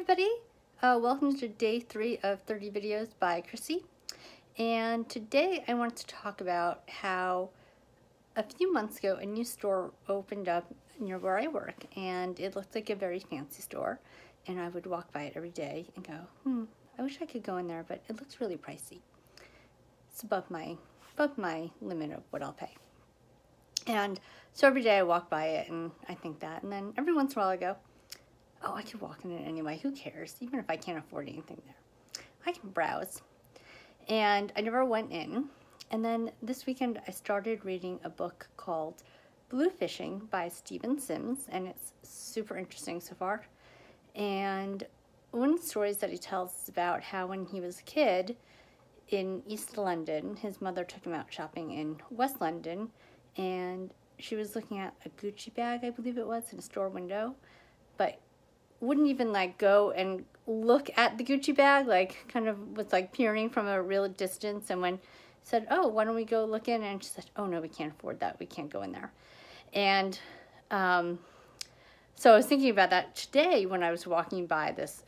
everybody, uh, welcome to day three of 30 videos by Chrissy. And today I wanted to talk about how a few months ago a new store opened up near where I work and it looked like a very fancy store and I would walk by it every day and go, hmm, I wish I could go in there, but it looks really pricey. It's above my, above my limit of what I'll pay. And so every day I walk by it and I think that, and then every once in a while I go, oh, I could walk in it anyway. Who cares? Even if I can't afford anything there, I can browse. And I never went in. And then this weekend, I started reading a book called Bluefishing by Steven Sims, and it's super interesting so far. And one of the stories that he tells is about how when he was a kid in East London, his mother took him out shopping in West London, and she was looking at a Gucci bag, I believe it was, in a store window. But wouldn't even like go and look at the Gucci bag, like kind of was like peering from a real distance. And when said, "Oh, why don't we go look in?" and she said, "Oh no, we can't afford that. We can't go in there." And um, so I was thinking about that today when I was walking by this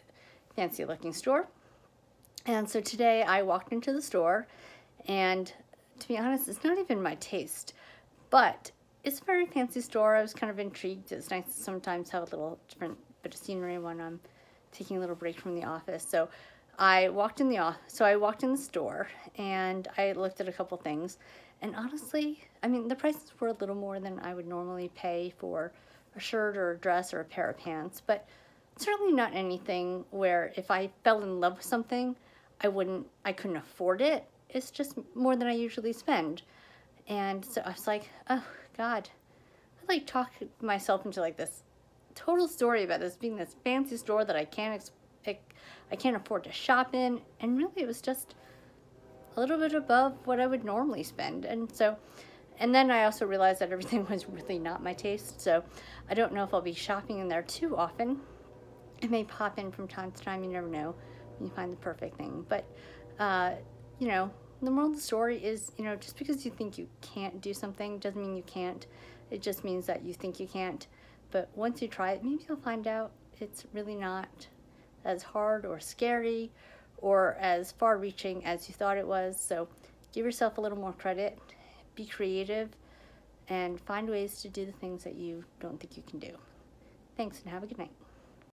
fancy looking store. And so today I walked into the store, and to be honest, it's not even my taste, but it's a very fancy store. I was kind of intrigued. It's nice to sometimes have a little different bit of scenery when I'm taking a little break from the office. So I walked in the office, so I walked in the store and I looked at a couple things. And honestly, I mean, the prices were a little more than I would normally pay for a shirt or a dress or a pair of pants, but certainly not anything where if I fell in love with something, I wouldn't, I couldn't afford it. It's just more than I usually spend. And so I was like, oh God, I like talk myself into like this total story about this being this fancy store that I can't I can't afford to shop in, and really it was just a little bit above what I would normally spend, and so. And then I also realized that everything was really not my taste, so I don't know if I'll be shopping in there too often. I may pop in from time to time, you never know when you find the perfect thing. But, uh, you know, the moral of the story is, you know, just because you think you can't do something doesn't mean you can't. It just means that you think you can't. But once you try it, maybe you'll find out it's really not as hard or scary or as far reaching as you thought it was. So give yourself a little more credit, be creative, and find ways to do the things that you don't think you can do. Thanks and have a good night.